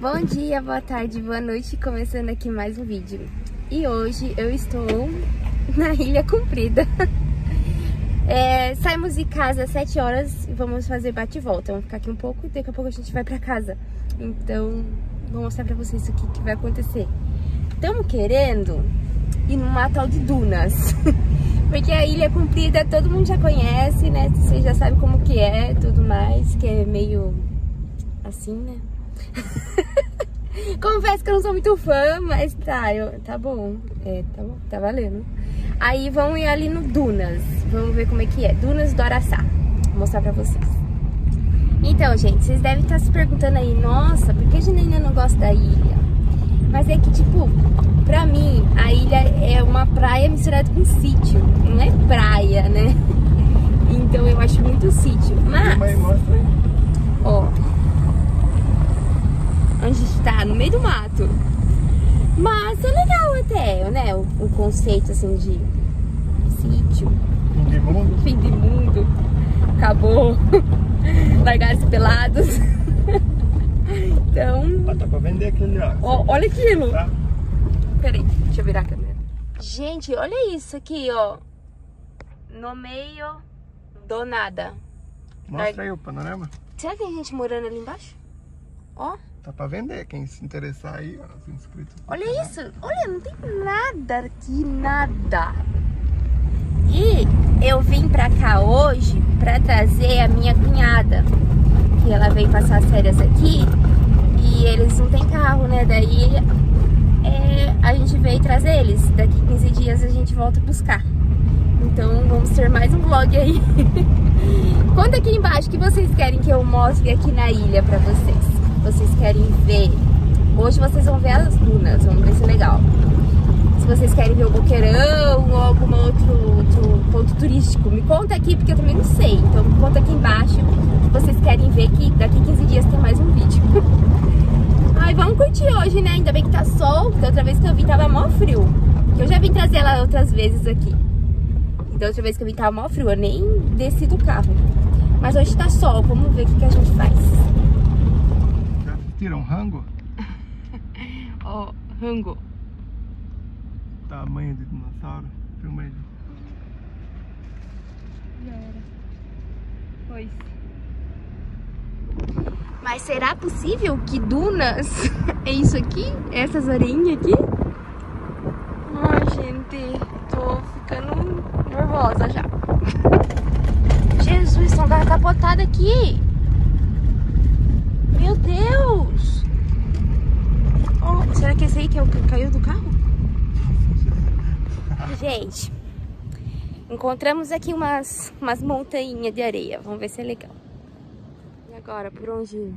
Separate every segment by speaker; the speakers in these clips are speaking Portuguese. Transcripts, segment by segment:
Speaker 1: Bom dia, boa tarde, boa noite, começando aqui mais um vídeo. E hoje eu estou na Ilha Comprida. É, saímos de casa às 7 horas e vamos fazer bate e volta. Vamos ficar aqui um pouco e daqui a pouco a gente vai pra casa. Então, vou mostrar pra vocês o que, que vai acontecer. Estamos querendo ir numa tal de dunas. Porque a ilha comprida todo mundo já conhece, né? Você já sabe como que é tudo mais, que é meio assim, né? Confesso que eu não sou muito fã, mas tá, eu, tá bom. É, tá bom, tá valendo. Aí vamos ir ali no Dunas. Vamos ver como é que é. Dunas do Araçá. Vou mostrar pra vocês. Então, gente, vocês devem estar se perguntando aí, nossa, por que a Janaína não gosta da ilha? Mas é que, tipo, pra mim, a ilha é uma praia misturada com sítio. Não é praia, né? Então eu acho muito sítio. Mas, ó, a gente tá, no meio do mato. Mas é legal até, né? O, o conceito, assim, de sítio.
Speaker 2: Fim de mundo.
Speaker 1: Fim de mundo. Acabou. Largaram-se pelados. então,
Speaker 2: Ah, tá pra vender aquele lá.
Speaker 1: ó, olha aquilo.
Speaker 2: Tá?
Speaker 1: Peraí, deixa eu virar a câmera. Gente, olha isso aqui, ó. No meio do nada.
Speaker 2: Mostra aí o panorama.
Speaker 1: Será que tem gente morando ali embaixo? Ó,
Speaker 2: Tá pra vender. Quem se interessar aí, ó, os inscritos.
Speaker 1: olha isso. Olha, não tem nada aqui, nada. E eu vim pra cá hoje pra trazer a minha cunhada. Que ela veio passar as férias aqui. E eles não têm carro, né? Daí é, a gente veio trazer eles. Daqui 15 dias a gente volta buscar. Então vamos ter mais um vlog aí. Conta aqui embaixo o que vocês querem que eu mostre aqui na ilha pra vocês. Vocês querem ver. Hoje vocês vão ver as dunas, vamos ver se é legal. Se vocês querem ver o boqueirão ou algum outro, outro ponto turístico, me conta aqui porque eu também não sei. Então me conta aqui embaixo se vocês querem ver que daqui 15 dias tem mais um vídeo. Ai, vamos curtir hoje, né? Ainda bem que tá sol. Da outra vez que eu vim tava mó frio. Eu já vim trazer ela outras vezes aqui. Da outra vez que eu vim tava mó frio, eu nem desci do carro. Mas hoje tá sol, vamos ver o que, que a gente faz.
Speaker 2: Assistiram rango?
Speaker 1: Ó, rango.
Speaker 2: Tamanho de dinossauro. Filma aí.
Speaker 1: Já era. Pois. Mas será possível que dunas é isso aqui? Essas orelhinhas aqui? Ai, gente, tô ficando nervosa já. Jesus, estão da capotada aqui. Meu Deus! Oh, será que esse aí que é o que caiu do carro? Gente, encontramos aqui umas, umas montanhas de areia. Vamos ver se é legal. E agora, por onde ir?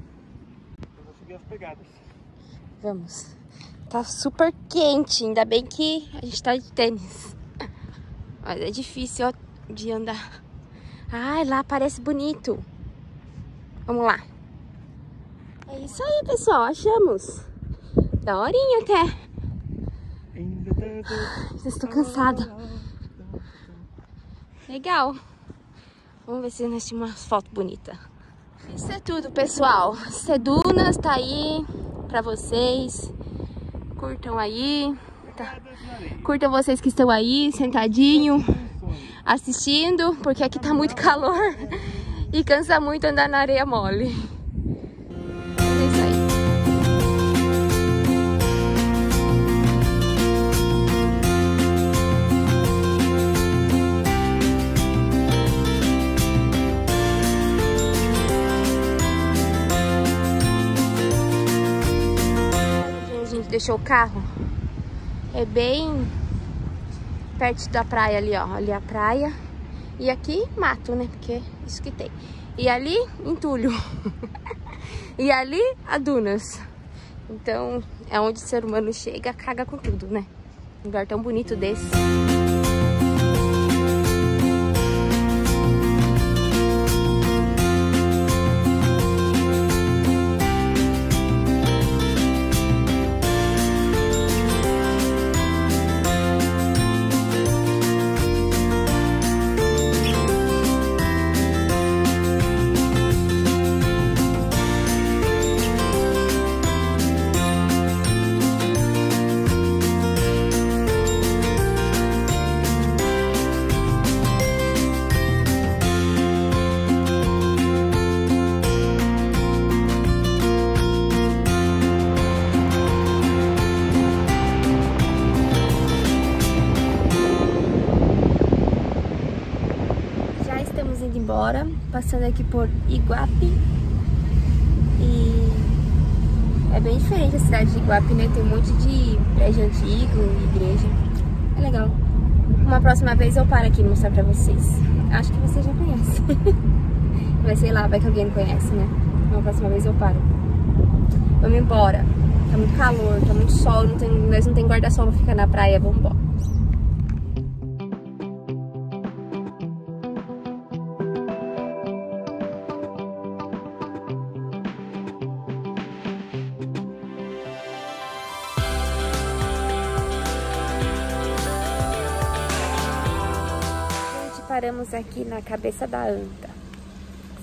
Speaker 2: Eu vou subir as pegadas.
Speaker 1: Vamos. Tá super quente, ainda bem que a gente tá de tênis. Mas é difícil, ó, de andar. Ai, lá parece bonito. Vamos lá. É isso aí, pessoal, achamos. Da horinha até. Já estou cansada. Legal. Vamos ver se nós temos umas fotos bonitas. Isso é tudo, pessoal. Sedunas tá aí pra vocês. Curtam aí. Tá. Curtam vocês que estão aí, sentadinho, assistindo, porque aqui tá muito calor e cansa muito andar na areia mole. Deixou o carro é bem perto da praia ali, ó. Ali a praia. E aqui, mato, né? Porque é isso que tem. E ali, entulho. e ali, a dunas. Então, é onde o ser humano chega, caga com tudo, né? Um lugar tão bonito desse. Embora, passando aqui por Iguape. E é bem diferente a cidade de Iguape, né? Tem um monte de prédio antigo, igreja. É legal. Uma próxima vez eu paro aqui e mostrar pra vocês. Acho que vocês já conhecem. Mas sei lá, vai que alguém não conhece, né? Uma próxima vez eu paro. Vamos embora. Tá muito calor, tá muito sol, não tem, nós não tem guarda-sol pra ficar na praia, vamos embora. Paramos aqui na cabeça da anta.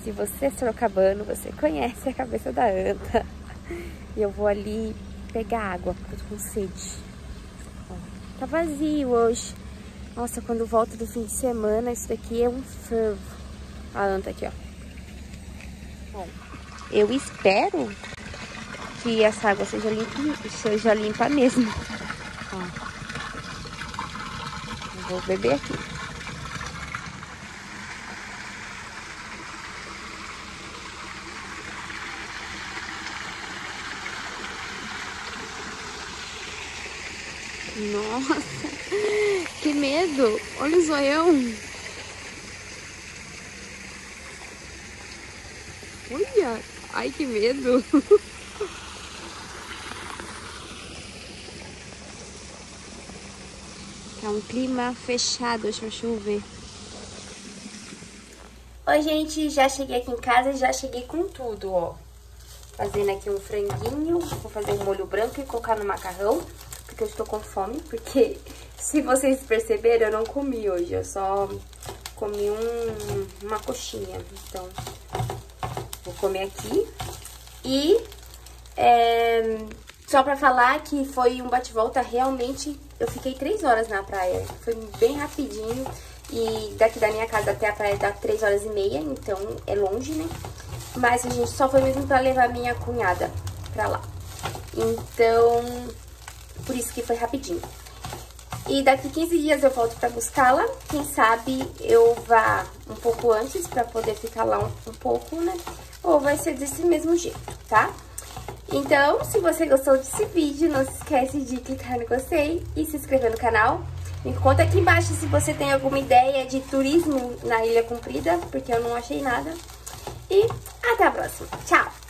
Speaker 1: Se você é sorocabano, você conhece a cabeça da anta. E eu vou ali pegar água, porque eu tô com sede. Ó, tá vazio hoje. Nossa, quando volta do fim de semana, isso daqui é um fervo. A anta aqui, ó. Bom, eu espero que essa água seja limpa, seja limpa mesmo. Ó. Vou beber aqui. Nossa, que medo. Olha o zoião. Olha, ai que medo. Tá um clima fechado, deixa eu ver. Oi, gente, já cheguei aqui em casa e já cheguei com tudo, ó. Fazendo aqui um franguinho, vou fazer um molho branco e colocar no macarrão porque eu estou com fome, porque se vocês perceberam, eu não comi hoje, eu só comi um, uma coxinha, então vou comer aqui. E é, só pra falar que foi um bate-volta, realmente eu fiquei três horas na praia, foi bem rapidinho. E daqui da minha casa até a praia dá três horas e meia, então é longe, né? Mas a gente só foi mesmo pra levar minha cunhada pra lá. Então, por isso que foi rapidinho. E daqui 15 dias eu volto pra buscá-la. Quem sabe eu vá um pouco antes pra poder ficar lá um, um, pouco, né? Ou vai ser desse mesmo jeito, tá? Então, se você gostou desse vídeo, não se esquece de clicar no gostei e se inscrever no canal. Me conta aqui embaixo se você tem alguma ideia de turismo na Ilha Comprida, porque eu não achei nada. E até a próxima. Tchau!